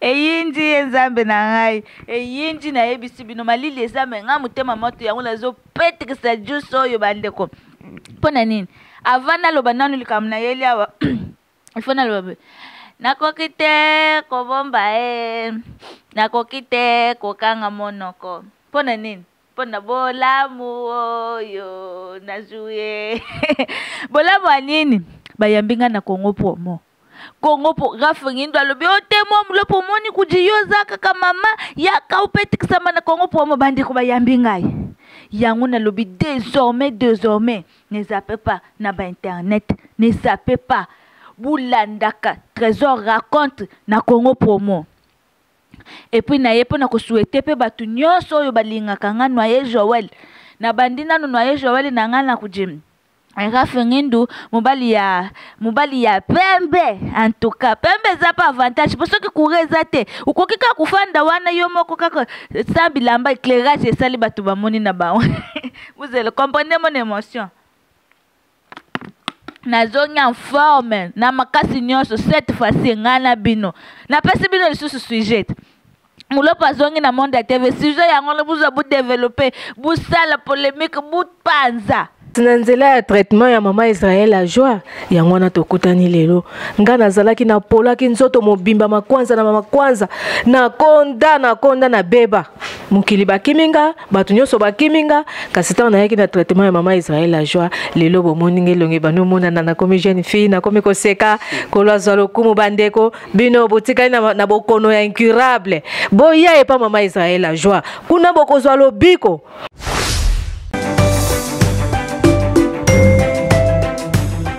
eyindi ye nzambe na ngai eyindi nayebisi bino malili eza me ngai motema moto yango nazopetikisa jus oyo bandeko mpo na nini avant naloba nanu likambo nayeli awa ifo naloba boye nakoki te kobomba e nakoki te kokanga monoko mpo na nini mpo na bolamu oyo nazwi bolamu ya nini bayambi ngai na kongo promo kongo po rafingindo alobi otemo oh, mlopo omoni kudi yo oza kaka mama yaka opetikisama na kongo promo bandeko bayambi ngai yango nalobi désormais désormais ne zape pas na bainternet ne zape pas bolandaka trésor raconte na kongo promo epuis na ye mpo na kosuete mpe bato nyonso oyo balingaka nga noye joel nabandi nano noye joel na nga na kujim rafe ngindu mobali ya mobali ya pembe antuka pembe eza pa avantage mpo soki kura eza te okoki kaka kofanda wana yo moko kaka sa bilamba eclairage esali bato bamoni na bango vous comprendre mon émotion nazongi en forme na makasi nyonso cette fois-ci ngai na bino napesi bino lisusu sujet mulopo azongi na monde ya tv sujet yango na bozwa bodevelope bosala polemique bopanza na nzela ya traitement ya mama israel ajwa yango wana tokutani lelo ngai nazalaki napolaki nzoto mobimba makwanza na makwanza nakonda nakonda nabeba mokili bakimi nga bato nyonso bakimi nga kasi ntango nayaki na traitement ya mama israel la joie lelo bomoni nge elongi ebandi omonana nakomi jeune fille nakomi koseka kolo azwa lokumu bandeko bino botikali na, na bokono ya incurable boya epa mama israel la joie kuna bokozwa lobiko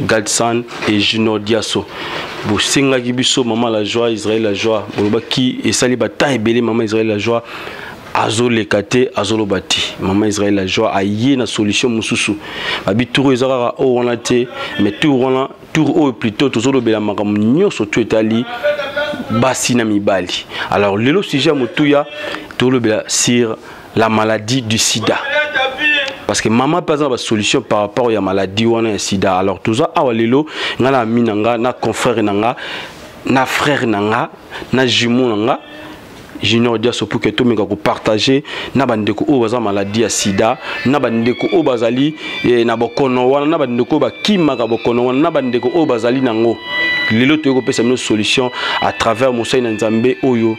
Gadson et Junior Diasso bosengaki biso mama la joie Israël la joie bolobaki esali batemps ebele mama Israël la joie azoleka te azoloba te mama israel la joie aye na solution mosusu babi tour eza kaka oyo wana te mais tour wana tour oyo plutôt tozolobela makambo nyonso to etali basi na mibali alors lelo sujet ya motuya tolobela sur la maladie du sida parce que maman mpe aza na basolution par rapport ya maladie wana ya sida alors toza awa lelo ngai na ami na nga na confrère na nga na frère na nga na jumeau na nga junior diaso pour que tomeka kopartage na bandeko oyo baza maladie ya sida na bandeko oyo bazali eh, na bokono wana na bandeko oyo bakimaka bokono wana na bandeko oyo bazali nango lelo toyei kopesa bino solution à travers mosali na nzambe oyo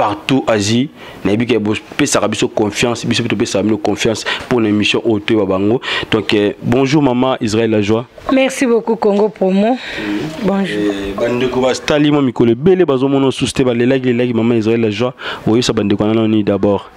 partout asie nayebi ke bopesaka biso confiance biso mpe topesaka bino confiance mpo na émission oyo toyeba bango donc euh, bonjour mama israel la joie merci beaucoup congo promo bonjour euh, bandeko bastali mwa mikolo ebele bazomona osusu te balelaki lelaki mama israel la joie oyebisa bandeko wana nani d'abord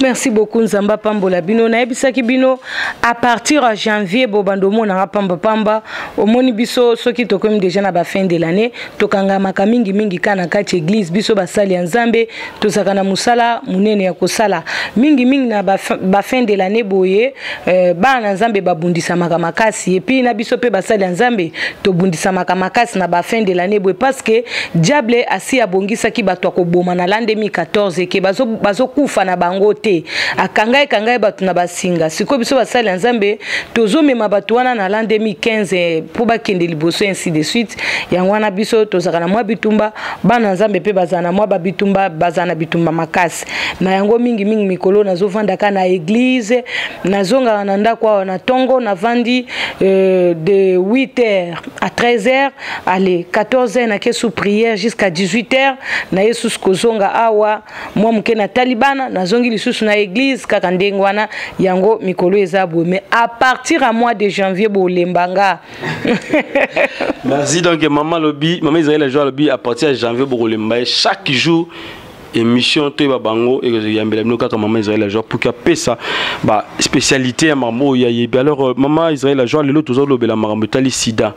merci beaucoup nzambe apambola bino nayebisaki bino à partir ya janvier bobanda omonaka pambapamba omoni biso soki tokomi déjà na bafin de l'année tokangamaka mingimingi ka na kati ya église biso basali ya nzambe tozalaka na mosala monene ya kosala mingimingi na bafin de l'année boye Euh, bana na nzambe babundisamaka makasi epuis na biso mpe basali ya nzambe tobundisamaka makasi na bafin de lannée boye parce que diable asi abongisaki bato ya koboma na la 2014 eke bazokufa bazo, bazo na bango te akangai kangai bato na basinga sikoyo biso basali ya nzambe tozomema bato wana na la 2015 mpo bakende liboso ainsi de suite yango wana biso tozalaka na mwa bitumba bana na nzambe mpe bazala na mwa babitumba bazala na bitumba makasi na yango mingi mingi mikolo nazovandaka na eglize nazongaka na ndako awa na ntongo navandi euh, de 8 heures à 13 heures ale 14 heures nake sous prière jusqu'à 18 heures na ye susu kozonga awa mwa moke natali bana nazongi lisusu na eglize kaka ndenge wana yango mikolo eza boye mais à partir ya mois de janvier bolemba nga merci donc mama lobi mama israel ajo alobi à partir ya janvier bokolemba ye chaque jour émission toyeba bango ekoyambela bino kaka mama israel ajoa puki apesa baspécialité ya makambo oyo yayebi alors euh, mama israel ajoa lelo toza kolobela makambo etali sida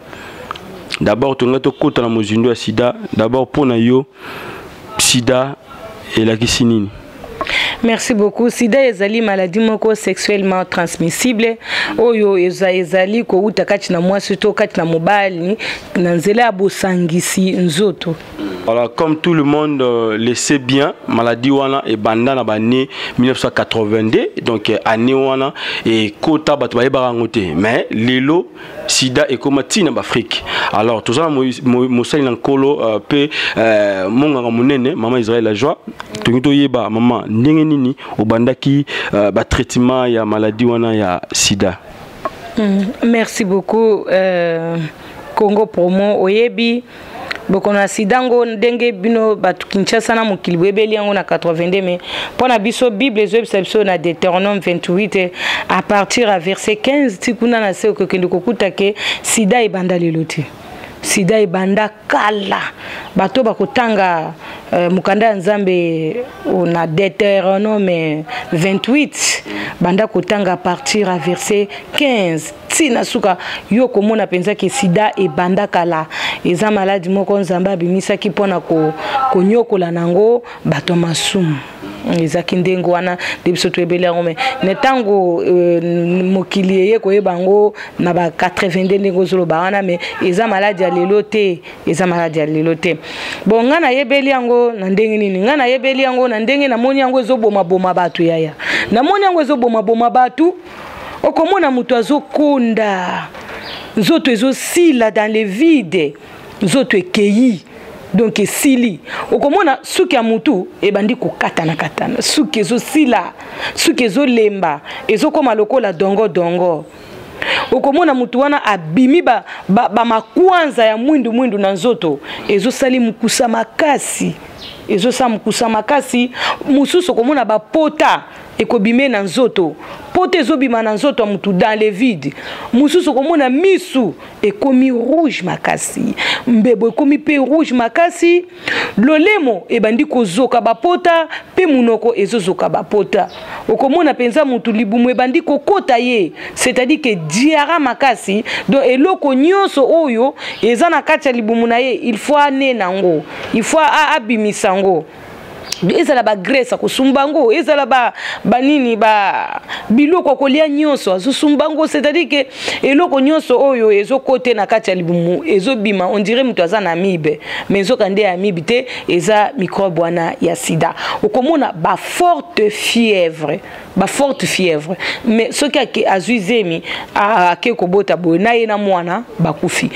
d'abord tolingai tokota na mozindo ya sida d'abord mpo na yo sida elakisi nini merci beaucoup sida ezali maladie moko sexuellement transmissible oyo eza ezali kowuta kati na mwasi to kati na mobali na nzela ya bosangisi nzoto Voilà, comme tout le monde euh, le sait bien, maladie wana et banda na année 1982, donc euh, année wana et kota batu ba barangote. Mais lelo sida et comme tina Afrique. Alors tout ça mosali na nkolo euh, pe euh, monganga munene maman Israël la joie. Tongi to yeba maman ndenge nini obandaki euh, ba traitement ya maladie wana ya sida. Mm, merci beaucoup euh, Congo Promo oyebi bokono ya sida yango ndenge bino bato kinshasa na mokili boyebeli yango na 82 mai mpo na biso bible ezoyebisa biso na deuteronome 28 à partir ya verset 15 ti kuna na se okokende kokuta ke sida ebanda lelo te sida ebanda kala bato bakotanga euh, mokanda ya nzambe oh, na deuteronome 28 banda kotanga à partir ya verset 15 ti na suka yo okomona mpenza ke sida ebanda kala eza maladi moko nzambe abimisaki mpo na konyokola na yango bato ya masumu ezalaki ndenge wana nde biso toyebeli yango me na ntango euh, mokili eye koyeba yango na ba 82 ndenge ozoloba wana me eza maladi ya lelo te eza maladi ya lelo te bon ngai nayebeli yango na ndenge nini ngai nayebeli yango na ndenge namoni yango ezobomaboma bato yaya namoni yango ezobomaboma bato okomona moto azokonda nzoto ezosila dans le vide nzoto ekei donc esili okomona suki ya motu ebandi kokatana katana suki ezosila suki ezolemba ezokoma lokola dongo dongo okomona motu wana abimi bamakwanza ba, ba ya mwindu mwindu na nzoto ezosali mokusa makasi ezosala mokusa makasi mosusu okomona bapota ekobime na nzoto poto ezobima na nzoto ya motu dans le vide mosusu okomona misu ekomi rouge makasi mbebo ekomi mpe rouge makasi lolemo ebandi kozoka bapota mpe monoko ezozoka bapota okomona mpenza motu libumu ebandi kokota ye c'est-à-dire ke diara makasi donc eloko nyonso oyo eza na kati ya libumu na ye il faut anena yango il faut abimisa yango ezala bagrese akosumba yango ezala banini ba, ba, biloko akolia nyonso azosumba yango c'est-à-dire ke eloko nyonso oyo ezokote na kati ya libumu ezobima ondire moto aza na amibe mais nzoka nde ya amibe te eza microbe wana ya sida okomona baforte fièvre ba forte fièvre mais soki ake azui zemi ake kobota boye na ye na mwana bakufi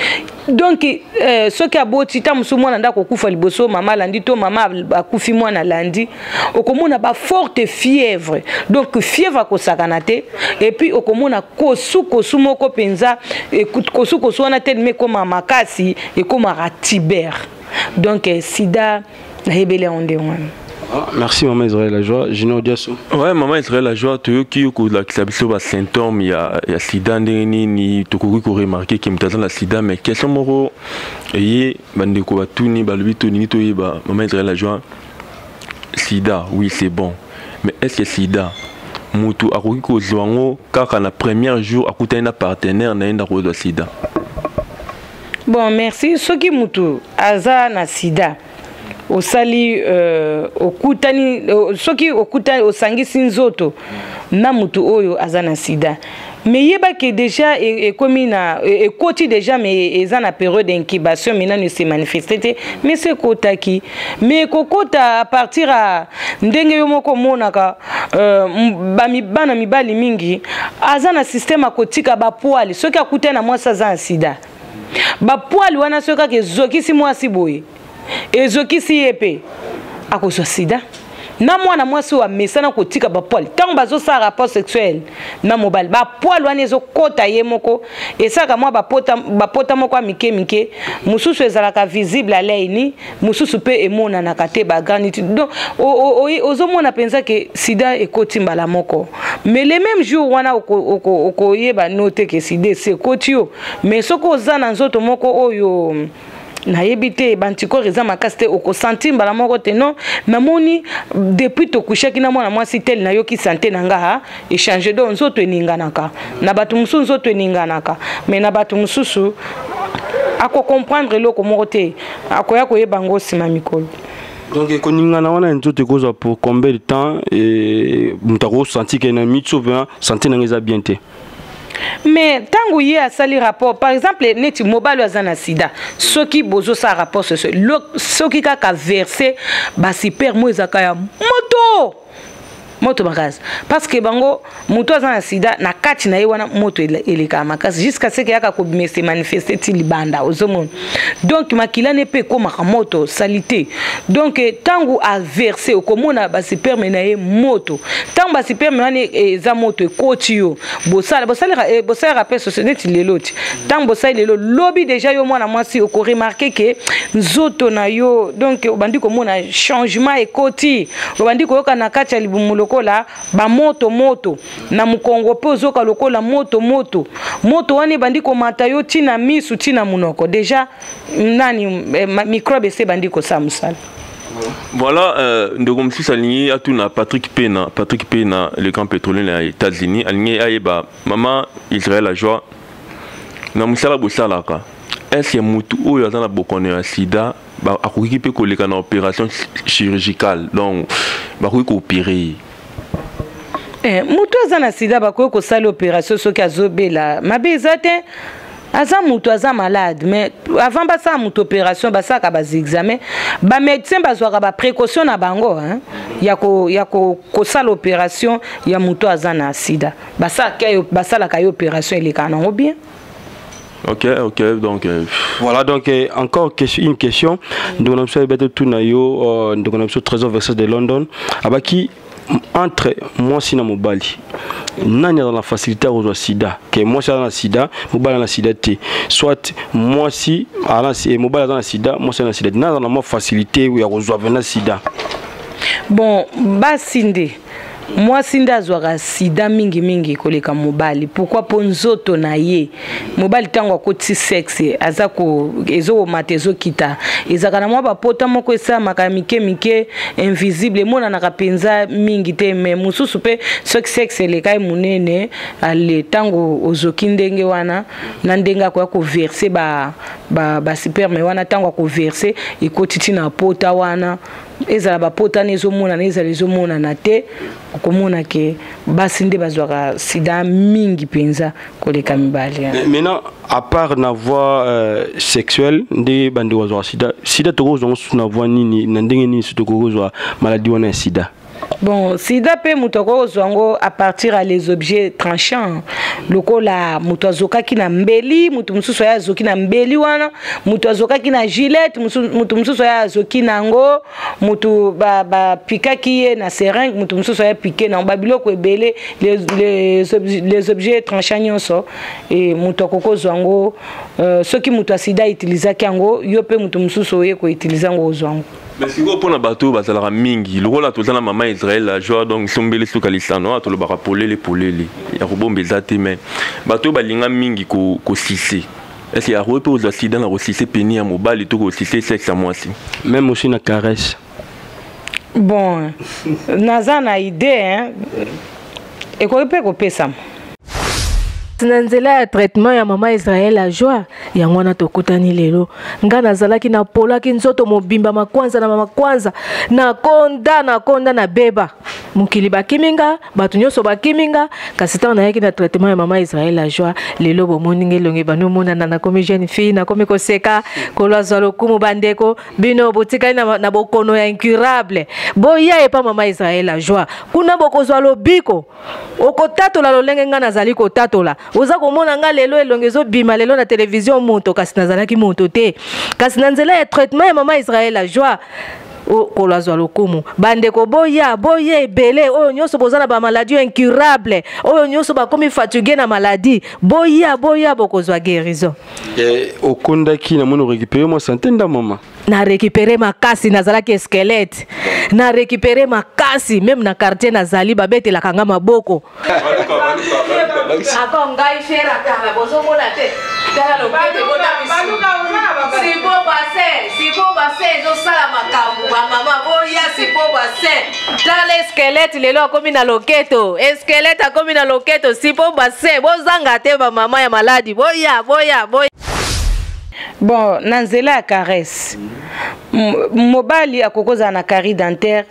donc euh, soki aboti ntango mosusu mwana nde akokufa liboso mama alandi to mama akufi mwana alandi okomona baforte fièvre donc fièvre akosakana te epuis okomona kosukosu moko mpenza kosukosu wana telema ekoma makasi ekomaka tiber donc eh, sida nayebeli yango ndenge wana Ah, merci maman Israël la joie Junior Diasso ouais maman Israël la joie toyoki yo kolakisa biso ba symptômes ya, ya sida ndenge nini tokoki koremarke ke moto aza na sida mais question moko eye bandeko batuni balobi tolingi toyeba maman Israël la joie sida oui c'est bon mais est ce que sida motu akoki kozwa yango kaka na premier jour akutani na partenaire na ye nde akozwa sida bon merci soki mutu aza na sida osali euh, okutani euh, soki okutani osangisi nzoto na mutu oyo aza na sida me yeba ke déjà e, ekomi na e, ekoti déjà me e, eza na période d'incubation me nanu ese manifeste te me se ekotaki me ekokota à partir ya ndenge yo moko omonaka Euh, bana mibali mingi aza na systeme akotika bapwale soki akutani na mwasi aza na sida bapwale wana soki kaka ezokisi mwasi boye ezokisi ye mpe akozwa sida na mwana mwasi oyo amesana kotika bapwale ntango bazosala rapport sexuel na mobali bapwale wana ezokota ye moko esalaka mwa bapota, bapota moko ya mike mike mosusu ezalaka visible aleini mosusu mpe emonanaka te bagratitude donc ozomona mpenza ke sida ekoti mbala moko mais le même jour wana okoyeba no te ke sida esi ekoti yo mais soki oza na nzoto moko oyo nayebi te bantikore eza makasi te okosentir mbala moko te non namoni depuis tokushaki na mwana mwasi tel nayoki sante na nga echange donc nzoto eninganaka na bato mosusu nzoto eninganaka me na bato mosusu akocomprendre eloko moko te akoya koyeba yango nsima mikolo donc ekoningana wana ya nzoto ekozwa pour combien de temps moto akosanti ke na mitso mpe santi nanga eza bien te mais ntango ye asali rapport par exemple neti mobali oyo aza na sida soki bozosala rapport soki kaka verse basipermo ezalaka ya moto moto makasi parce que bango moto aza na sida na kati na ye wana moto elekaka makasi jusqu'à ce keyaka kobima se manifeste ti libanda ozomona donc makila ne mpe ekomaka moto salite donc ntango eh, averse okomona basiperme na ye moto ntango basiperme wana eh, eza moto ekoti yo bosala bosalaka eh, mpe soso neti lelo ti ntango bosali lelo lobi deja yo mwana mwasi okoremarke ke nzoto na yo donc obandi komona changement ekoti obandi koyoka na kati ya libumu lokola bamoto moto na mokongo mpe ozoka lokola moto moto moto wana ebandi komata yo ti na misu ti na monoko deja nani eh, microbe ese ebandi kosala mosala voilà euh, ndeko mosusu alingi atuna patrick pena patrick pena le grand pétrolier na états-unis alingi ayeba mama israel ajoie na mosala bosalaka est ce que motu oyo aza na bokono ya sida ba, akoki mpe koleka na opération chirurgicale donc bakoki koopere ye eh, moto aza na sida bakoki kosala opération soki azobela mabe eza te aza moto aza malade mais avant basala moto opération basalaka baexamen bamédecin bazwaka baprécaution na bango hein, ya kosala ko, ko opération ya moto aza na sida basalaka ye opération elekaka nango bien ok ok donc euh, voilà donc euh, encore question, une question ndeko na biso ayebete tout na yo euh, ndeko na biso trésor versus de london abaki entre mwasi na mobali nani aza na facilité ya kozwa sida ke mwasi aza na sida mobali aza na sida te soit mwasi eh, mobali aza na sida mwasi aza na sida te nani aza na mwa facilité ya kozwa vrena sida bon basi nde mwasi nde azwaka sida mingimingi koleka mobali pourkui mpo nzoto na ye mobali ntango akoti sexe aza ezokomata ezokita ezalaka na mwa bapota moko esalamaka ya mike mike invisible emonanaka mpenza mingi te me mosusu mpe soki sexe elekai monene ale ntango ozoki ndenge wana na ndenge akoya koverse basuperme ba, ba wana ntango akoverse ekoti ntina pota wana ezala bapotani ezomonana ezala ezomonana te okomona ke basi nde bazwaka sida mingi mpenza koleka mibali maintenant à part na voix euh, sexuelle nde bande kozwaka sida sida tokoki kozwa mosusu na voix nini na ndenge nini so tokoki kozwa maladi wana ya sida bon sida mpe moto akoki kozwa yango à partir ya les objets tranchants lokola moto azokaki na mbeli moto mosusu aye azoki na mbeli wana moto azokaki na gilete moto mosusu aya azoki na yango moto bapikaki ba ye na seringue moto mosusu aya pike na yango babiloko ebele les, les, les objets tranchant nyonso e moto akoki ozwa yango euh, soki moto asida utilisaki yango yo mpe moto mosusu oye koutilize yango ozwa yango mais sikoyo mpo na bato oyo bazalaka mingi lokola toza na mama israel ajoa donc sombeli suka lisano oyo tolobaka polele polele ya kobomba eza te mais bato oyo balinga mingi kosise ko Est-ce que akoki mpe kozwa sida na kosise peni ya mobali to kosise sexe ya mwasi meme aussi na caresse bon naza na idée hein. ekoki mpe kopesama na nzela ya traitement ya mama israel ajoa yango wana tokutani lelo ngai nazalaki napolaki nzoto mobimba makwanza na makwanza nakonda nakonda nabeba mokili bakimi nga bato nyonso bakimi nga kasi ntango nayaki na traitement ya mama israel la joie lelo bomoni nga elongi ebandi omonana nakomi jeune fille nakomi koseka kolo azwa lokumu bandeko bino botikali na, na bokono ya incurable boya epa mama israel la joie kuna bokozwa lobiko okotatola lolenge ngai nazali kotatola oza komona ngai lelo elongi ezobima lelo na televizio moto kasi nazalaki moto te kasi na nzela ya traitement ya mama israel la joie kolo azwa lokumu bandeko boya boya ebele oyo nyonso boza na bamaladie incurable oyo nyonso bakomi fatigue na maladie boya boya bokozwa guérison eh, okondaki namoni orekipere mwa sante nda mama na récupéré makasi nazalaki squelette na récupéré makasi meme na quartier nazali babetelaka nga maboko ako ngai fera kala bozomona te tala lopete botabisisipo base sipo base ezosala makambo bamama boya sipo base tala eskelete lelo akomi na loketo eskelete akomi na loketo sipo base bozanga te bamama ya maladi boya boya boya bon na nzela ya caresse mobali akoki kozala na carrie dentaire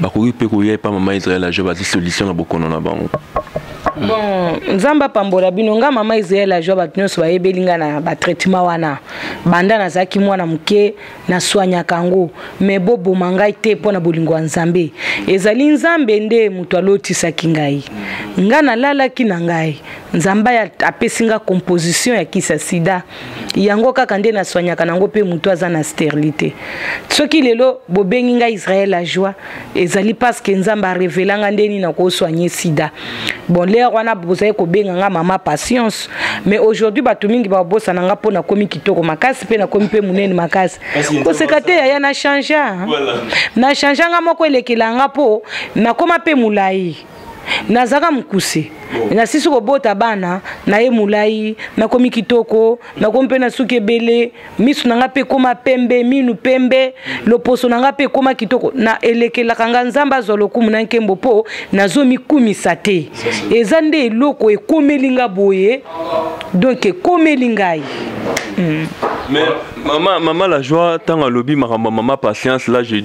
bakoki mpe koya epa mama israel ajo bazwi solution na bokono na bango bon nzambe apambola bino nga mama israel ajwa bato nyonso bayebeli nga na batraitement wana banda nazalaki mwana moke naswanyaka yango me boboma ngai te mpo na bolingo ya nzambe ezali nzambe nde moto alotisaki ngai nga nalalaki na ngai nzambe apesi nga composition ya kisa sida yango kaka nde naswanyaka nango mpe motu aza na sterilité soki lelo bobengi ngai israel ajoi ezali parceke nzambe arevela nga nde nini nakoswanye sida bon lere wana bozali kobenga nga mama patience mais aujourd'hui bato mingi babosana nga mpo nakomi kitoko makasi mpe nakomi mpe monene makasi koseka te yaya na changea na changea nga moko elekela nga mpo nakoma mpe molai nazalaka mokuse nasisi kobota bana na ye molai nakomi kitoko nakomi mpe na suki ebele miso na ngai mpe ekoma pembe minu pembe loposo na ngai mpe ekoma kitoko na elekelaka ngai nzambe azwa lokumu na nkembo mpo nazomikumisa te eza nde eloko ekomeli ngai boye donk ekomeli ngai mm. mais mama, mama la joie ntango alobi makambo ya mama patience la je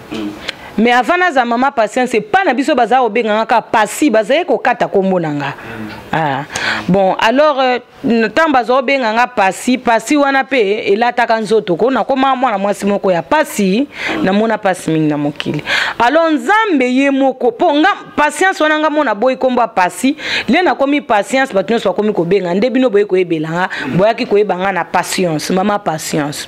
mais avant naza mama patience epa na biso baza kobenga nga kaka pasi bazali kokata nkombo na nga ah. bon alors euh, ntango euh, baza kobenga nga pasi pasi wana mpe elataka nzoto ko nakoma mwana mwasi moko ya pasi namona pasi mingi na mokili alors nzambe ye moko mpo nga patience wana nga mona boyi nkombo ya pasi le nakomi patience bato nyonso bakomi kobenga nde bino boye koyebela nga boyaki koyeba nga na patience mama patience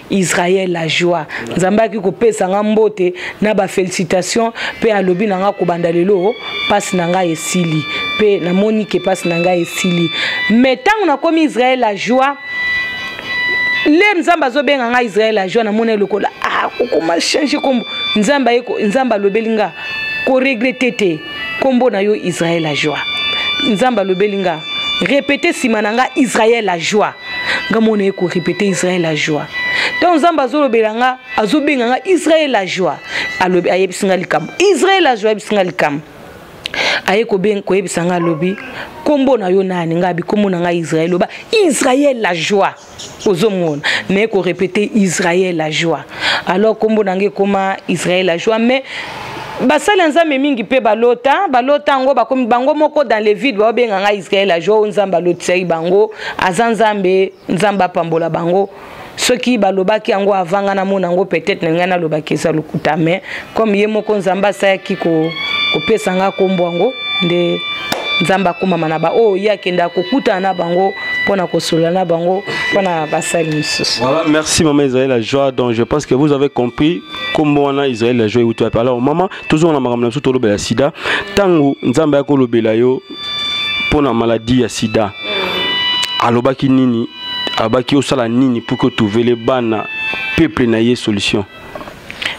Israël la joie nzambe ayaki kopesa nga mbote na ba felicitation mpe alobi na nga kobanda lelo mpasi na ngai esili mpe namoni ke mpasi na ngai esili me ntango nakomi Israël la joie le nzambe azobenga nga Israël la joie namoni lokola ah, kokoma change kombo nzambe nzambe alobeli nga koregrete te kombo na yo Israël la joie nzambe alobeli nga repete nsima na nga Israël la joie nga mona ye korepete israel la joie ntango nzambe azolobela nga azobenga nga israel la joie alobi ayebisi nga likambo israel la joie ayebisi nga likambo aye koyebisa nga alobi nkombo na yo nani ngai bikombo na ngai israel loba israel la joie ozomona naye korepete israel la joie alors kombo na nga ekoma israel ajua mais basali ya nzambe mingi mpe balota balota yango bakomi bango moko dans le vide baobenga ngai israel ajua oyo nzambe alotisaki bango aza nzambe nzambe apambola bango soki balobaki yango avanga namona yango peut-être na ngai nalobaki eza lokuta mais comme ye moko nzambe asalaki kopesa ngai nkombo yango nde nzambe akomama na baoyo oh, ye akendaka kokutana na bango mpo na kosolola na bango mpo na basali mosusu voilà merci mama israel la joie donc je pense que vous avez compris nkombo wana israel la joie euti wapi alors mama tozonga na makambo na biso tolobela sida ntango nzambe ayaki kolobela yo mpo na maladi ya sida alobaki nini alobaki osala nini mpo ke otuvele bana peuple na ye solution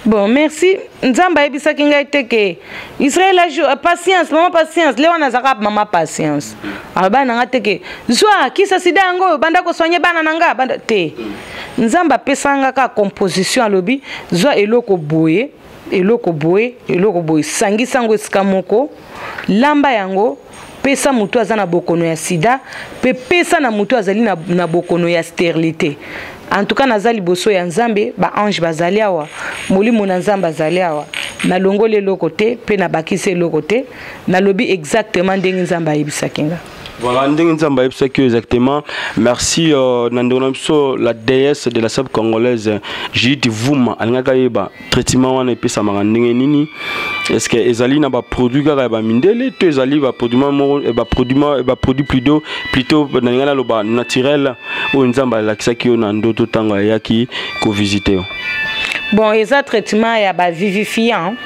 bon merci nzambe ayebisaki ngai te ke israel ajo euh, patience mama patience le wana azalaka mama patience aloba na ngai te ke zwa kisa sida yango oyo banda kosoigne bana na ngai banda te nzambe apesanga kaka composition alobi zwa eloko boye eloko boye eloko boye sangisa yango esika moko lamba yango pesa moto aza na bokono ya sida mpe pesa na moto azali na, na bokono ya sterilité en tout cas naza liboso ya nzambe baange bazali awa molimo na nzambe azali awa nalongoli eloko te mpe nabakisi eloko te nalobi exactement ndenge nzambe ayebisaki nga voilà ndenge nzambe ayebisaki yo exactement merci euh, na ndeko na biso la déesse de la sable congolaise judith vuma alingaki ayeba traitement wana epesamaka ndenge nini est-ce que ezali na baproduit kaka ya bamindele to ezali baproduit moko eh, baproduit eh, baproduit pluto pluto nalinga naloba naturel oyo nzambe alakisaki yo na ndoto ntango ayaki kovisite yo bon eza traitement ya bavivifiant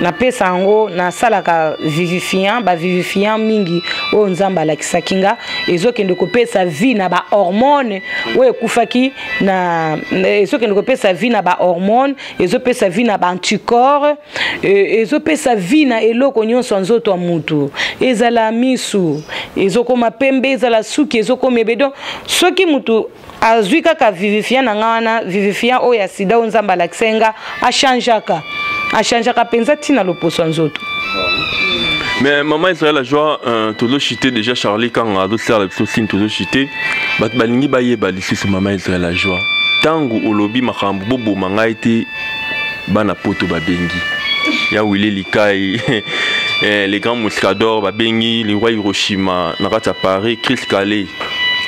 napesa yango nasalaka vivifiant bavivifiant mingi oyo nzambe alakisaki nga ezokende kopesa vie na bahormone oyo ekufaki na eh, ezokende kopesa vie na bahormone ezopesa vie na baanticorps eh, ezopesa vie na eloko nyonso ya nzoto ya motu ezala misu ezokoma pembe ezala suki ezokoma ebe donc soki motu azwi kaka vivifia na ngai wana vivifia oyo ya sida oyo nzambe alakisai nga achangeaka achangeaka mpenza ntina loposo ya nzoto mais maman israel ajoa euh, tozochite déjà charlie kanga azosala biso sini tozochite bato balingi bayeba lisusu maman israel ajoa ntango olobi makambo boboma ngai te bana poto babengi ya wile likai eh, le grand muscador babengi le roi hiroshima na kati ya paris chris kale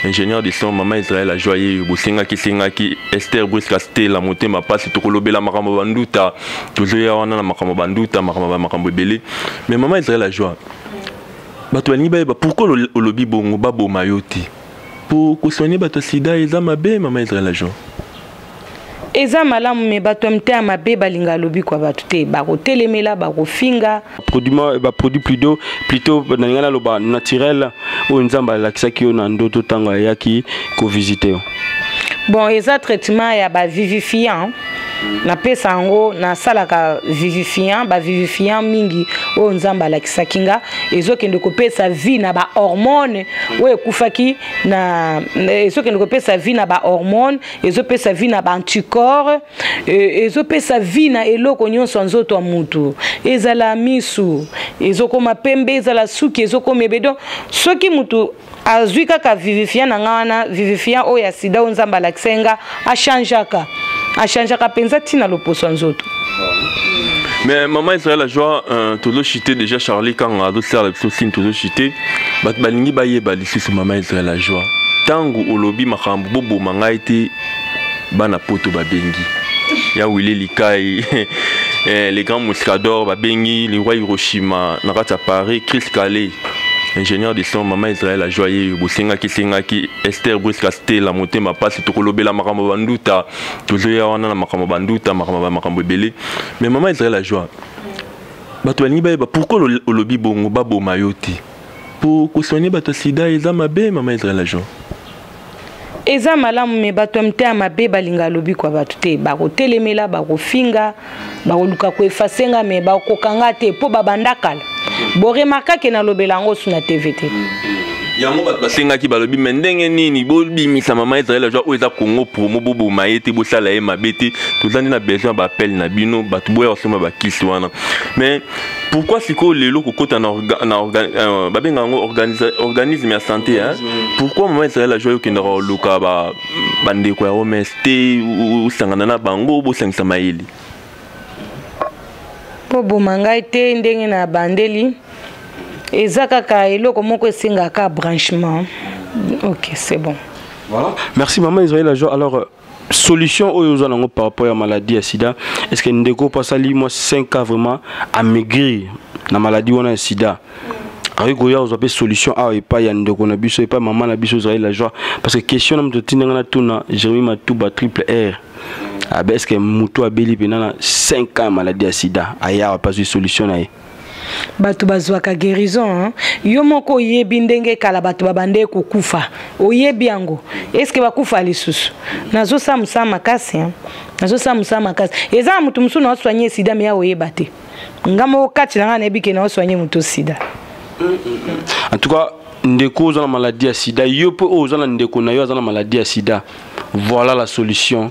ingénieur de son mama israel ajwa ye bosengaki esengaki ester briska stela motema mpasi tokolobela makambo ya banduta tozoya wana na makambo ya banduta makambo ya makambo ebele mais mama israel ajwa bato balingi bayeba pourkui olobi bongo baboma yo te mpo kosoigne bato ya sida eza mabe mama israel ajwa eza malamu me bato ya miteya mabe balinga alobi kwa bato te bakotelemela bakofinga baproduit pludo plutot nalinga naloba naturel oyo nzambe alakisaki yo na ndoto ntango ayaki kovisite yo bon eza traitement ya bavivifiant napesa yango nasalaka vivifiant bavivifiant mingi oyo nzambe alakisaki nga ezokende kopesa vie na bahormone oyo ekufaki na ezokende kopesa vie na bahormone ezopesa vie na baanticorps e, ezopesa vie na eloko nyonso ya nzoto ya mutu ezala misu ezokoma pembe ezala suki ezokoma ebe donc soki mutu azwi kaka vivifia na nga wana vivifia oyo ya sida oyo nzambe alakisai nga achangeaka achangeaka mpenza ntina loposo ya nzoto mais maman israel ajwa euh, tozochite déjà charlie kanga azosala biso sine tozochite bato balingi bayeba sisi mama ezra la joie ntango olobi makambo boboma ngai te bana poto babengi ya wile likai eh, le grand muscador babengi le roi hiroshima na kati ya paris chris kale ingénieur de son mama israel ajoye bosengaki esengaki ester briska stela motema mpasi tokolobela makambo banduta tozoya wana na makambo banduta makambo ba makambo ebele mais mama israel ajoie bato balingi bayeba pourkoi olobi bongo baboma yo te Po ko soigner bato ya sida eza mabe mama Ezra Lajon? eza malamu me bato ya mitema mabe balinga alobi kwa bato te bakotelemela bakofinga bakoluka koefase nga me bakokanga te mpo babanda kala boremarkake nalobela yango osu na tv te yango bato basengaki balobi me ndenge nini bobimisa mama israel azwa oyo eza kongo promo boboma ye te bosala ye mabe te toza nde na besoin ya baappel na bino bato boya kosomba bakisi wana mais pourquoi sikoyo lelo kokota na, orga, na orga, euh, babenga yango organisme ya santé hein? pourquoi mama israel ajoi okendaka koluka bandeko ba ya oms te osangana na bango bosangisa mayele koboma ngai te ndenge na bandeli eza kaka eloko moko esengaka branchement ok c'est bon voilà merci maman israel ajoi alors euh, solution oyo oza nango par rapport ya maladie ya sida est ce que ndeko mpo asali mwa 5 cas vraiment amaigrir na maladie wana ya sida akoki koya ozwa mpe solution awa epai ya ndeko na biso epai mama na biso ezali la joie parce que question na moto otindanga na tuna jeremi matuba triple r abe est ce que motu abeli mpenza na 5 cas ya maladie ya sida aya awa mpe azwi solution na ye bato bazwaka guérison hein? yo moko oyebi ndenge kala bato babandee kokufa oyebi yango eske bakufa lisusu nazosala mosala makasi hein? nazosala mosala makasi eza na moto mosusu naosoigne sida meya oyeba te nga moko kati na ngai nayebi ke naosoigne moto sida en tout cas ndeko oza na maladie ya sida yo mpe oyo oza na ndeko na yo aza na maladie ya sida voilà la solution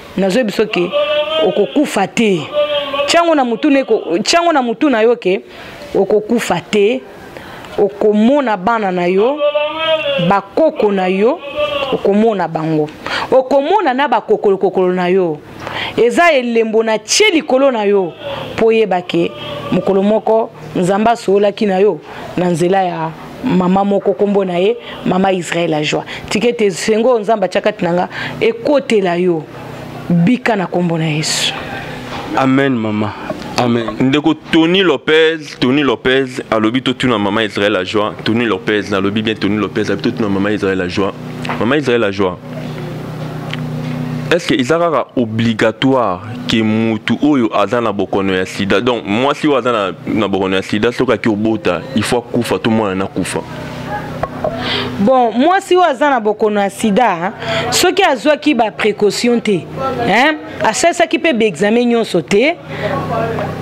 nazoye biso ke okokufa te tiango na mutu tiango na mutu na yo ke okokufa te okomona bana na yo bakoko na yo okomona bango okomona na bakokolokokolo na yo eza elembo na tie likolo na yo mpo oyeba ke mokolo moko nzambe asololaki na yo na nzela ya mama moko nkombo na ye mama israel ajwa tika ete esengo oyo nzambe atya kati na nga ekotela yo bika na nkombo na yesu amen mama amen ndeko tony lopez tony lopez alobi totuna mama israel ajwa tony lopez nalobi bien tony lopez alobi totuna mama israel ajwa mama israel ajwa est ce que eza kaka obligatoire ke mutu oyo aza na bokono ya sida donc mwasi oyo aza na, na bokono ya sida soki aki obota il faut akufa to mwana nakufa bon mwasi oyo aza na bokono ya sida soki azwaki baprécaution te asalisaki mpe baexame nyonso te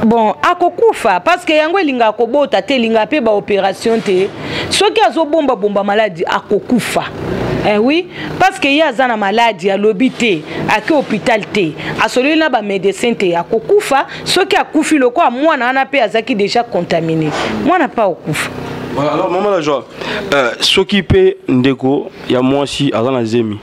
bon akokufa parce que yango elingaka kobota te elingaka mpe baopération te soki azobombabomba maladi akokufa eh oui parce que ye aza na maladi alobi te ake hôpital te asololi na bamédecin te akokufa soki akufi lokola mwana wana mpe azalaki déjà contamine mwana mpe akokufa voilà alors mama la joie euh, soki mpe ndeko ya mwasi aza na zemi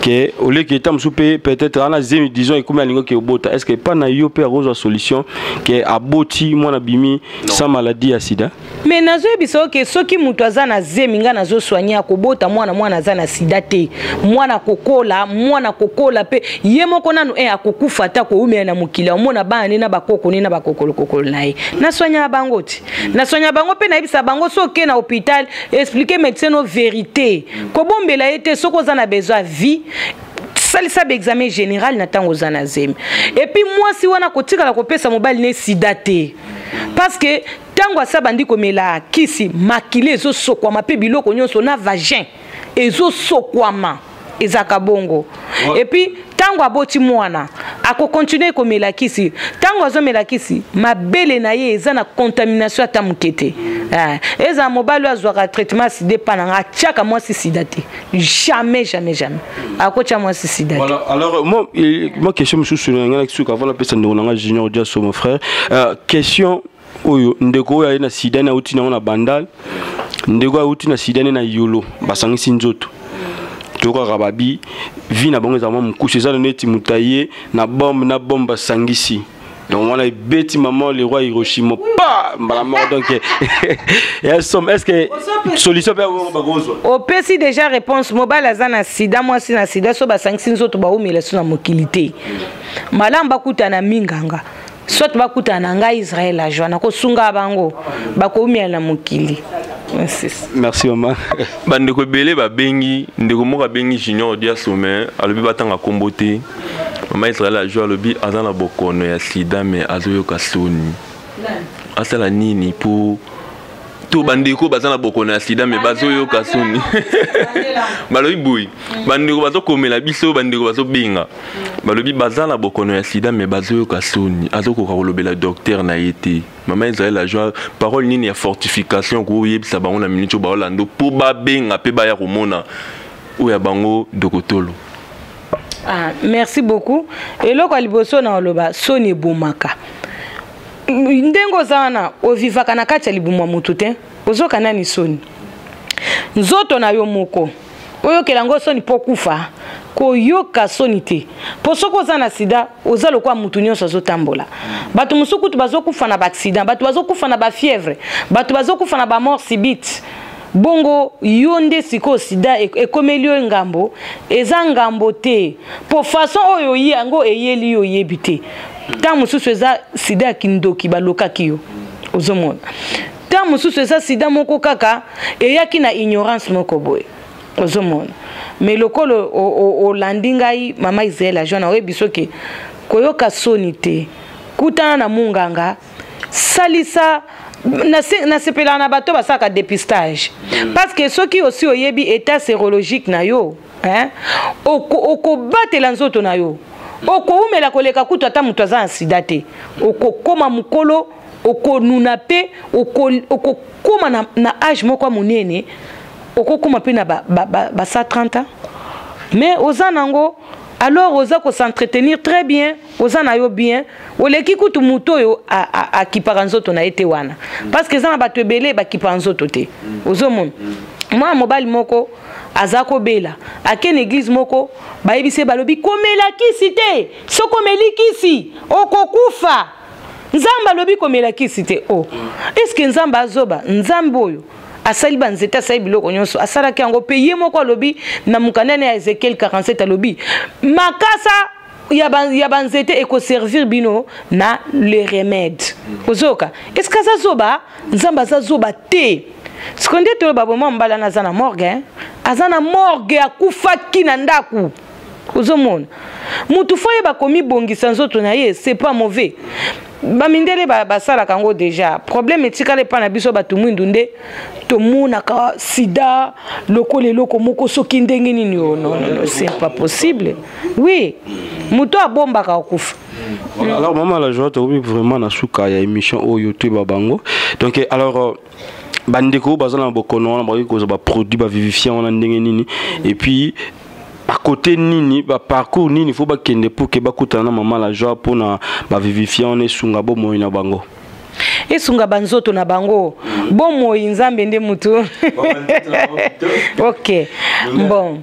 ke oleki eta mosusu mpe peut-être aza na zemi disons ekomi alingi oke obota est ce que epai na yo mpe akozwa solution ke aboti mwana bimi sans maladie ya sida me nazoyebisa yo ke soki moto aza na zemi ngai nazoswanye akobota mwana mwana aza na sida te mwana kokola mwana kokola mpe ye moko nanu e eh, akokufa ata koumela na mokili omona bana ne na bakoko ne na bakokolokokolo na ye naswanyaka bango ti naswanyaka bango mpe nayebisa bango soke na hôpital explike médecin no vérité kobombela ye te soki oza na besoin ya vie salisa baexamen général na ntango oza na zemi epuis mwasi wana kotikala kopesa mobali ne sida te parce que ntango asi abandi komela kisi makila ezosokwama mpe biloko nyonso na vagin ezosokwama ezalaka bongo epuis ntango aboti mwana akokontinue komela kisi ntango azomela kisi mabele na ye eza na contamination ata moke te eh, ezala mobali oyo azwaka traitement sida epa na ngai atyaka mwasi sida te jamais jamais jamais akotya mwasi sida te voilà, alors moi, moi question mosusu na ngai nakisuka avant napesa ndeko na ngai junior jaso mon frère uh, question oyo ndeko oyo aye na sida ne auti nango na bandal ndeko auti na sida ne na yolo basangisi nzoto tokaka babi vi na bango eza mwa mokuse eza lelo eti moto aye na bombe na bombe basangisi donc wana ebeti maman le roi hiroshima pa mbala moko donc ya somme est ce que solution mpe yango bakozwa opesi déjà réponse mobali aza na sida mwasi na sida so basangisi nzoto baumela so na mokili te malamu bakutana minganga soit bakutana na ngai israel ajwa nakosunga bango bakoumela na mokili merci mama bandeko ebele babengi ndeko moko abengi junior diaso me alobi batanga nkombo te mama israel ajwa alobi aza na bokono ya sida me azoyoka soni asala nini mpo to bandeko baza na bokono ya sida me bazoyoka soni balobi boye bandeko bazokomela biso bandeko bazobenga balobi baza na bokono ya sida me bazoyoka soni azokoka kolobela docteur na ye te mama israel ajwa parole nini ya fortification koyebisa bango na minute oyo baolanda mpo babenga mpe baya komona oyo ya bango dokotolo ah, merci beaucoup eloko ya liboso na oloba soni ebomaka ndenge oza wana ovivaka na kati ya libumu ya motu te ozoka nani soni nzoto na yo moko oyokela yango soni mpo okufa koyoka soni te mpo soki oza na sida oza lokola motu nyonso azotambola bato mosusu kutu bazokufa na baaksida bato bazokufa na bafièvre bato bazokufa na bamort sibite bongo yo nde sikoyo sida ekomeli yo ngambo eza ngambo te mpo façon oyo oyi yango eyeli yo oyebi te ntango mosusu eza sida ya kindoki balokaki yo ozomona ntango mosusu eza sida moko kaka eyaki na ignorance moko boye ozomona me lokola olandi ngai mama israel ajwana oyebi soki koyoka soni te kutana na munganga salisa nasepelaka na bato basalaka dépistage mm. parce que soki osi oyebi état sérologique na yo okobatela nzoto na yo mm. okoumela koleka kutu ata moto aza na sida te okokoma mokolo okonuna mpe okokoma na, na age moko ya monene okokoma mpe na basa ba, ba, ba 30 ans mais oza nango alors oza ko s'entretenir très bien oza na yo bien oleki kutu moto oyo akipaka nzoto na ye te wana parce que eza na bato ebele bakipaka nzoto te ozomona mwana mobali moko aza kobela ake na eglize moko bayebisi ye balobi komela kisi te soki omeli kisi okokufa nzambe alobi komela kisi te o oh. eske nzambe azoba nzambe oyo asali banzete asali biloko nyonso asalaki yango mpe ye moko alobi na mokanda na ya ezekiel 47 alobi makasa ya banzete ekoservir bino na le remède ozoyoka eske aza zoba nzambe aza zoba te siko nde toyeba boma mobali wana aza na morgue aza na morgue akufaki na ndako ozomona motu fo ayeba komibongisa nzoto na ye c'est pas mauvais bamindele basalaka yango deja problème etikala epai na biso bato mwindu nde tomonaka sida lokola eloko moko soki ndenge nini oyo oh, nonono c'est pas possible oui moto abombaka akufa alors mama la joie tokomi vraiment na suka ya émission oyo toyeba bango donc alors euh, bandeko oyo baza na bokono wana bakoki kozwa baproduit bavivifiant wana ndenge nini epuis bakote nini baparcours nini fo bakende pour ke bakutana na mama la joie mpo na bavivifiant wana esunga bomoi na bango esunga banzoto na bango bomoi nzambe nde motu ok bon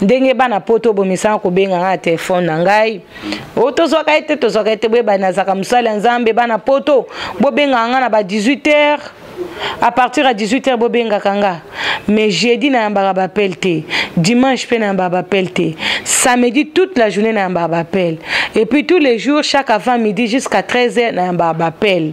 ndenge bana poto bomisanga kobenga ngai na telefone na ngai o oh, tozwaka ye te tozwaka ye te boyeba nazalaka mosali ya nzambe bana poto bobengaka ngai na ba 18 heures à partir ya 18 heures bobengaka nga mais jeudi nayambaka bapele te dimanche mpe nayambaka bapele te samedi toute la journée nayambaka bapele et puis tous les jours chaque avant midi jusqu'à 13 heures nayambaka bapele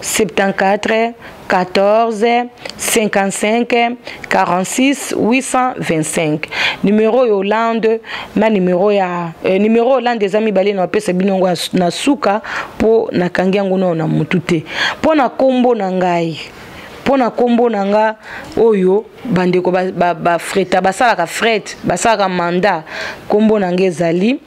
74 14 55 46 825 numero ya hollande na numero ya eh, numero hollande eza mibale na bapesa bino yango na suka mpo nakangi yango nao na motu te mpo na nkombo na ngai mpo na nkombo na nga oyo bandeko bafreta ba, ba basalaka frete basalaka manda nkombo na nga ezali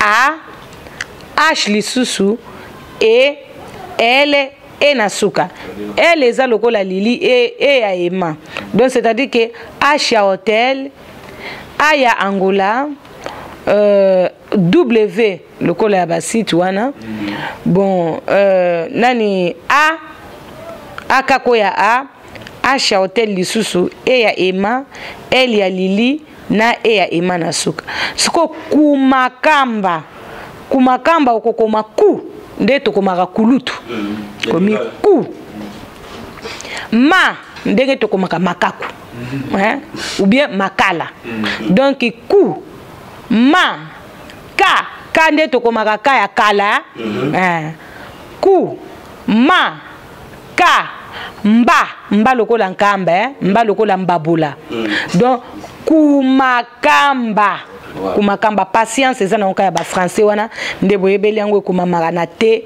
a h lisusu e ele e na suka ele eza lokola lili e, e ya ema donc c'est à dire que h ya hotel a ya angola euh, w lokola ya basite wana bon euh, nani a akako ya a h ya hotel lisusu e ya ema l ya lili na e ya ema na suka siko kumakamba kumakamba okokoma ku nde tokomaka kulutu mm. komi ku ma ndenge tokomaka makaku mm. hein? ou bien makala mm. donc ku ma ka ka nde tokomaka ka ya kala mm-hmm. hein? ku ma ka mba mba lokola nkamba eh? mba lokola mbabola mm. donc kumakamba kumakamba patience eza na yango kaka ya bafrançais wana nde boyebeli yango ekomamaka na te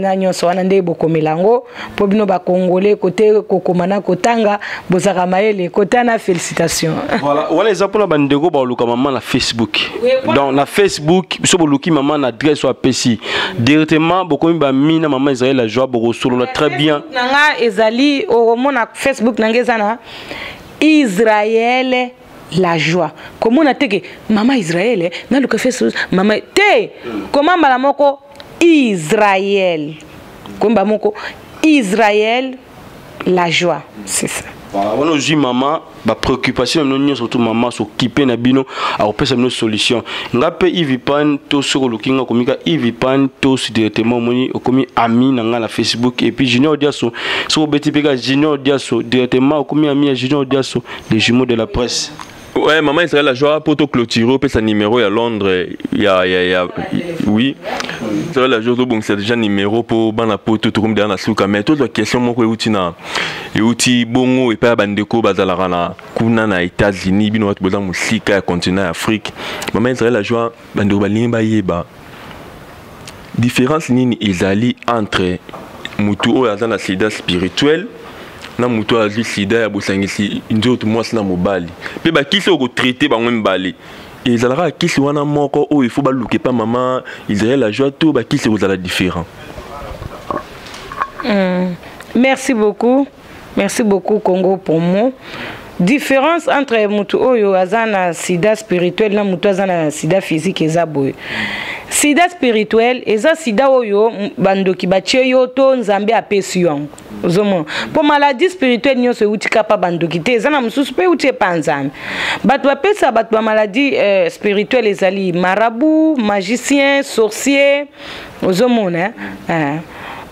na nyonso wana nde bokomela yango mpo bino bakongole kote kokoma na kotanga bozalaka mayele kota na félicitation voilà wana eza mpona bandeko baoluka mama na facebook donc na facebook biso boluki mama na adresse oyo apesi directement bokomi bami na mama ezali la joie bokosolola très bien na nga ezali okomona facebook na nga eza na israele la joie komona teke mama israele naluka facebook mama te koma mbala moko israele komba moko israele la joie c'est ça wana ozwi mama bapréoccupation na bino nyonso to mama sokipe na bino akopesa bino solution nga mpe ivipan to soki oluki nga okomika ivipan to directement omoni okomi ami na nga na facebook epuis junior diaso soki obeti mpe ka junior diaso directement okomi ami ya junior diaso le jumeau de la presse Ouais, maman Israël la joie pour tout clôturer puis sa numéro à Londres il y a il y a, y a oui. Israël la joie bon c'est déjà numéro pour bana pour tout comme derrière la souka mais toute la question moko euti na euti bongo et pas bandeko bazalaka na kuna na États-Unis bino watu boza musika ya continent Afrique. Maman Israël la joie bandeko balingi bayeba différence nini ezali entre mutu oyo aza na sida spirituel na moto oyo azwi sida ya bosangisi nzoto mwasi na mobali mpe bakisi oyo kotraite bango mibale ezalaka kisi wana moko oyo ifo baluka epa mama israel ajwa to bakisi ekozala différent mm. merci beaucoup merci beaucoup congo pour moi différence entre mutu oyo aza na sida spirituel na mutu aza na sida physique eza boye sida spirituel eza sida oyo bandoki batie yo to nzambe apesi yo yango ozomona mpo maladie spirituel nyonso euti kapa bandoki te eza na mosusu mpe euti epa nzambe bato bapesa bato bamaladie euh, spirituel ezali marabu magicien sorcier ozomona eh? eh.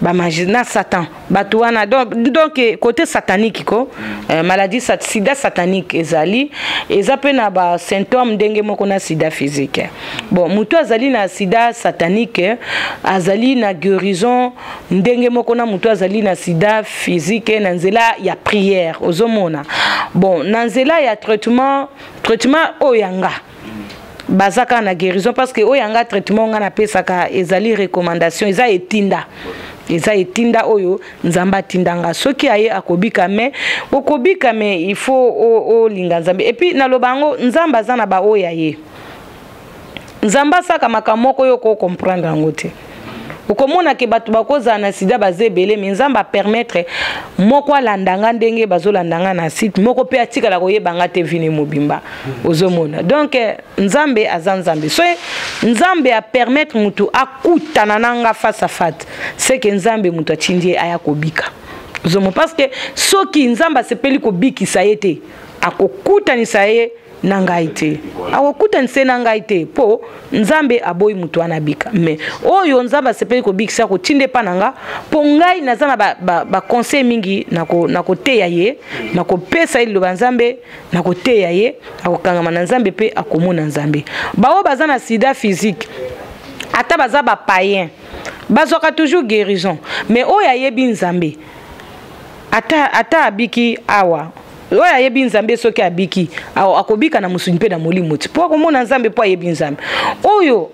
bamagie na satan bato wana donc, donc eh, côté satanique ko mm. euh, maladie sat, sida satanique ezali eza mpe na basymptôme ndenge moko na sida physique bon moto azali na sida satanique azali na guérison ndenge moko na moto azali na sida physique na nzela ya prière ozomona bon na nzela ya traitement traitement oyo yanga baza kaka na guérison parce que oyo ya nga traitement nga napesaka ezali recommandation eza etinda eza etinda oyo nzambe atinda nga soki aye akobika me okobika me il faut olinga nzambe epuis naloba yango nzambe aza na baoyo ya ye nzambe asaka makambo moko yo okocomprendre yango te okomona ke bato bakozala na sida baza ebele me nzambe apermettre moko alanda nga ndenge bazolanda nga na site moko mpe atikala koyeba nga te vini mobimba ozomona donk eh, nzambe aza nzambe so nzambe apermettre motu akutana na nga face a fate seke nzambe moto atindi ye aya kobika ozomona parce que soki nzambe asepeli kobikisa ye te akokutanisa ye na ngai te akokutanise na ngai te mpo nzambe aboyi moto wana abika me oyo nzambe asepeli kobikisa kotinde epa na nga mpo ngai naza na baconseil ba, ba mingi nakoteya ye nakopesa ye liloba nzambe nakoteya ye akokangama na nzambe mpe akomona nzambe baoyo baza na sida physique ata baza bapayen bazwaka toujours guérison me oyo ayebi nzambe ata, ata abiki awa oyo ayebi nzambe soki abiki akobika na mosuni mpe na molimo ti mpo akomona nzambe mpo ayebi nzambe oyo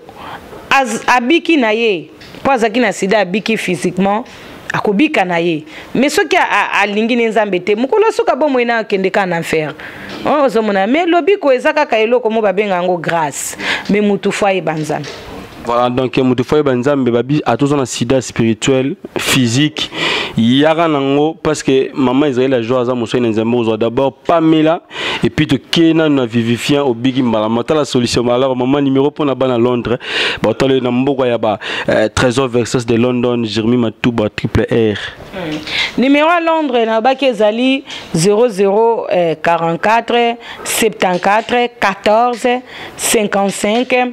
abiki na ye mpo azalaki na sida abiki physiquement akobika na ye mais soki alingi ne nzambe te mokolo asoki abomoi na akende kaka na nfere oh, ozomona mais lobiko eza kaka eloko mo babenga yango grâce mais motu fo ayeba nzambe voilà donc moto fo yeba nzambe babi atoza na sida spirituel physique yaka nango parce que mama israel ajo aza mosali na nzambe ozwa d'abord pamela epuis tokei nanu na vivifiant obiki mbala matala solution malaro mama numero mpo na bana londres batala na mboka ya ba euh, trésor versus de london jeremi matuba triple r hmm. numero ya londres nayobaki ezali 0044 74 14 55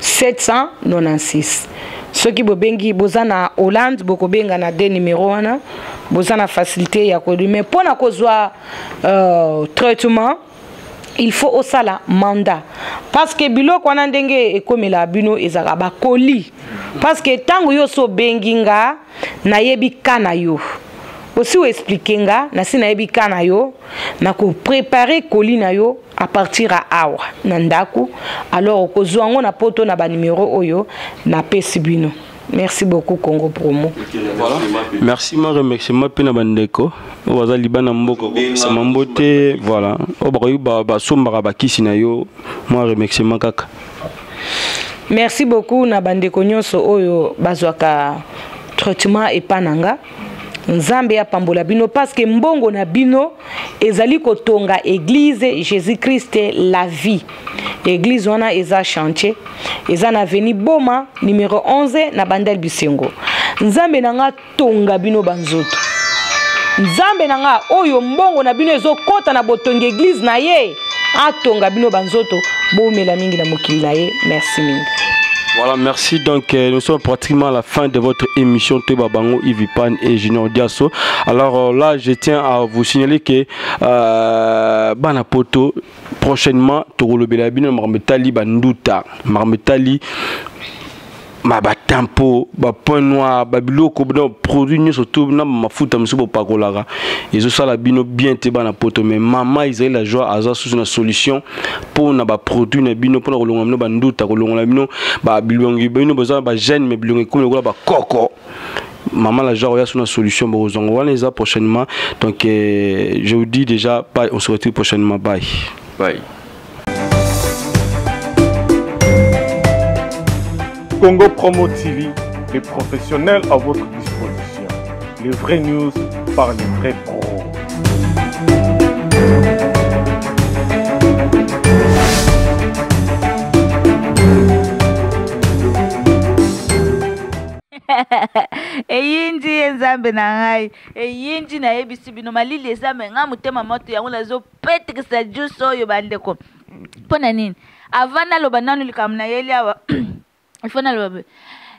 796 soki bobengi boza na hollande bokobenga na de numero wana boza na facilité ya kodume mpo na kozwa uh, traitement il faut osala mandat parce que biloko wana ndenge ekomela bino ezalaka bakoli parce que ntango yo osi obengi nga nayebi ka na yo osi oexplike nga nasi nayebi ka na yo nakoprepare koli na yo à partir à awa na ndaku alors okozwa yango na poto na ba numéro oyo na pesi bino merci beaucoup congo promo voilà. merci ma remerciement mpe na bandeko oyo baza liba na mboka kokisama mbote voilà oyo bakoki basombaka bakisi na yo mwa remerciement kaka merci beaucoup na bandeko nyonso oyo bazwaka traitement epa na nga nzambe apambola bino paske mbongo na bino ezali kotonga eglize jésus christ la vie eglize wana eza chantier eza na aveni boma numero 11 na bandel bisengo nzambe na nga tonga bino banzoto nzambe na nga oyo mbongo na bino ezokɔta na botongi eglize na ye atonga bino banzoto boumela mingi na mokili na ye merci mingi Voilà, merci. Donc, euh, nous sommes pratiquement à la fin de votre émission Teba Bango, Ivipan et Junior Diasso. Alors euh, là, je tiens à vous signaler que euh, Banapoto, prochainement, Togolo Belabino, Marmetali Banduta, Marmetali ma batampo bapoint noir babiloko na produit nyonso to na mafuta mosusu bopakolaka ezosala bino bien te bana poto mais mama ezali la joie aza susu na solution mpo na baproduit na bino mpo na kolongola bino banduta kolongola bino bilongi bino boza bagene mais bilongi ekomi lokola bakoko maman la joie akoya na solution bokozongo wana eza prochainement donc euh, je vous dis déjà bye on se retrouve prochainement bye bye Congo Promo TV, les professionnels à votre disposition. Les vraies news par les vrais pros. eyindi ye nzambe na ngai eyindi nayebisi bino malili eza me ngai motema moto yango nazo Patrick Sajus oyo bandeko mpo na nini avant naloba nanu likambo nayeli awa ifo naloba boye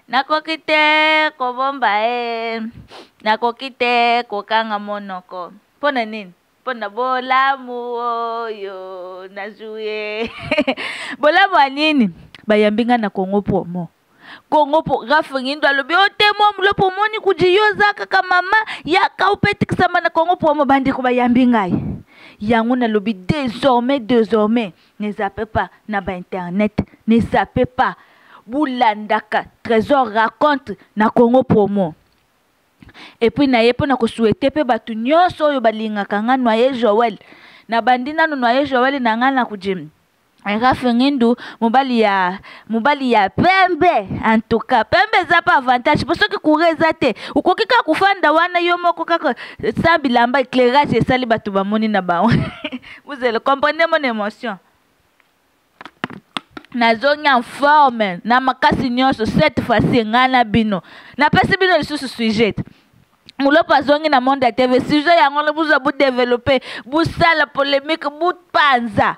nakoki te kobomba ye eh. nakoki te kokanga monoko mpo na nini mpo na bolamu oyo nazwi ye bolamu ya nini bayambi ngai na kongo promo kongo po rafringindo alobi otemwa oh, mulopo omoni kudi yo oza kaka mama yaka opetikisama na kongo po mo bandeko bayambi ngai yango nalobi désormais désormais ne zappe pas na bainternet ne zappe pas bolandaka trésor raconte na congo promo epuis na ye mpo na kosuete mpe bato nyonso oyo balingaka nga noye joel nabandi nano noye joel na ngai na kojimi Rafe Ngendu mobali ya mobali ya pembe en tout cas pembe eza pa avantage po soki courant eza te okoki kaka kofanda wana yo moko kaka sans bilamba éclairage esali bato bamoni na bango vous allez comprendre mon émotion nazongi en forme na makasi nyonso cette fois-ci ngai na bino napesi bino lisusu sujet mulopo azongi na monde ya tv sujet yango bozwa bodeveloppe bosala polemique bopanza